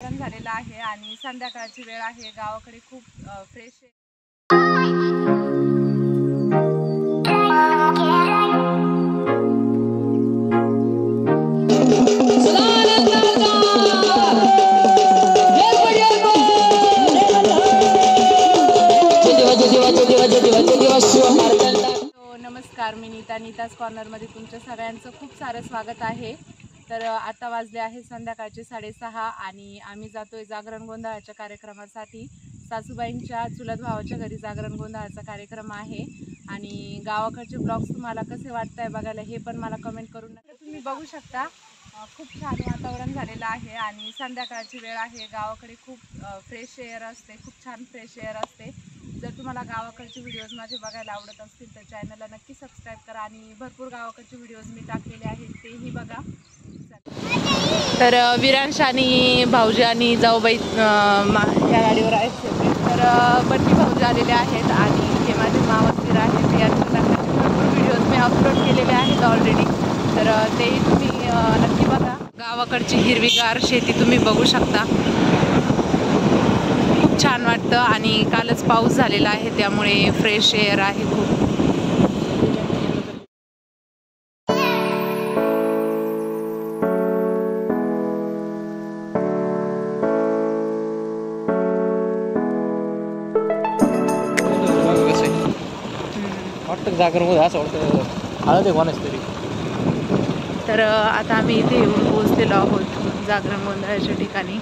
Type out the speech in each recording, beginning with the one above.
झालेलं आहे आणि संध्याकाळची वेळ आहे. गावाकडे खूप फ्रेश आहे. तो नमस्कार मी नीता. नीताज कॉर्नरमध्ये तुमच्या सगळ्यांचं खूप सारं स्वागत आहे. तर आता वाजले आहे संध्याकाळचे साडेसहा आणि आम्ही जातोय जागरण गोंधळाच्या कार्यक्रमासाठी. सासूबाईंच्या चुलत भावाच्या घरी जागरण गोंधळाचा कार्यक्रम आहे आणि गावाकडचे ब्लॉग्स तुम्हाला कसे वाटत आहे बघायला हे पण मला कमेंट करून तुम्ही बघू शकता. खूप छान वातावरण झालेलं आहे आणि संध्याकाळची वेळ आहे. गावाकडे खूप फ्रेश एअर असते खूप छान फ्रेश एअर असते. जर तुम्हाला गावाकडचे व्हिडिओज माझे बघायला आवडत असतील तर चॅनलला नक्की सबस्क्राईब करा आणि भरपूर गावाकडचे व्हिडिओज मी टाकलेले आहेत तेही बघा. तर विरांश आणि भाऊजी आणि जाऊबाई मा- या गाडीवर आहेत तर अ, बंटी भाऊजी आलेले आहेत आणि हे माझे मावसवीर आहेत. यांच्या दाखवायचे भरपूर व्हिडिओज मी अपलोड केलेले आहेत ऑलरेडी तर तेही तुम्ही नक्की बघा. गावाकडची हिरवीगार शेती तुम्ही बघू शकता. खूप छान वाटतं आणि कालच पाऊस झालेला आहे त्यामुळे फ्रेश एअर आहे खूप. वाटतं जागरमध्ये असं वाटतं. हळद आहे कोणाच तरी. तर आता आम्ही इथे येऊन पोहोचलेलो आहोत जागरण गोंधळाच्या ठिकाणी.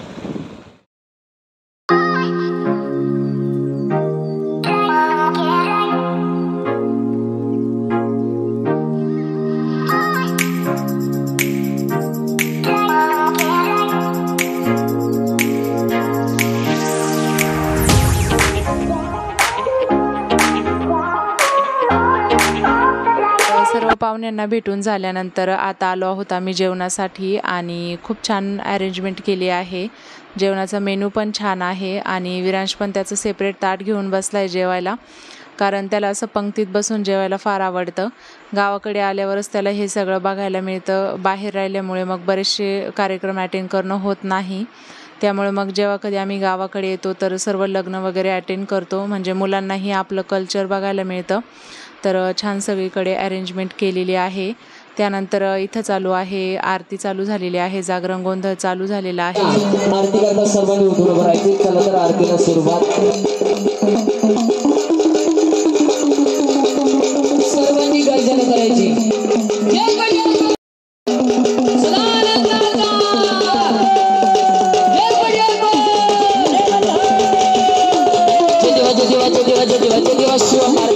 पाहुण्यांना भेटून झाल्यानंतर आता आलो आहोत आम्ही जेवणासाठी आणि खूप छान अरेंजमेंट केली आहे. जेवणाचा मेनू पण छान आहे आणि विरांश पण त्याचं सेपरेट ताट घेऊन बसला आहे जेवायला. कारण त्याला असं पंक्तीत बसून जेवायला फार आवडतं. गावाकडे आल्यावरच त्याला हे सगळं बघायला मिळतं. बाहेर राहिल्यामुळे मग बरेचसे कार्यक्रम अटेंड करणं होत नाही. त्यामुळे मग जेव्हा कधी आम्ही गावाकडे येतो तर सर्व लग्न वगैरे अटेंड करतो. म्हणजे मुलांनाही आपलं कल्चर बघायला मिळतं. तर छान सगळीकडे अरेंजमेंट केलेली आहे. त्यानंतर इथं चालू आहे आरती चालू झालेली आहे जागरण गोंधळ चालू झालेला आहे. आरती करता सर्वांनी उठून चला तर आरतीला सुरुवात. transformar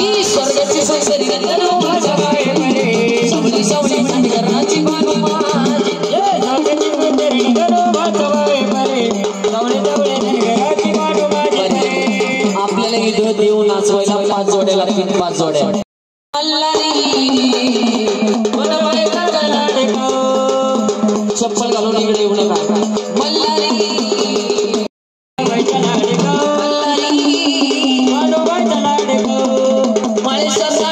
ईश्वर संसरी गंधर्व माझ्या पाय पडे सबली सबली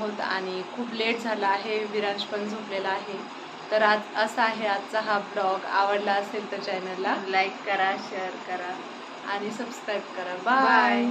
आहोत आणि खूप लेट झाला आहे विरांश पण झोपलेला आहे. तर आज असा आहे आजचा हा ब्लॉग. आवडला असेल तर चॅनलला लाईक करा शेअर करा आणि सबस्क्राईब करा. बाय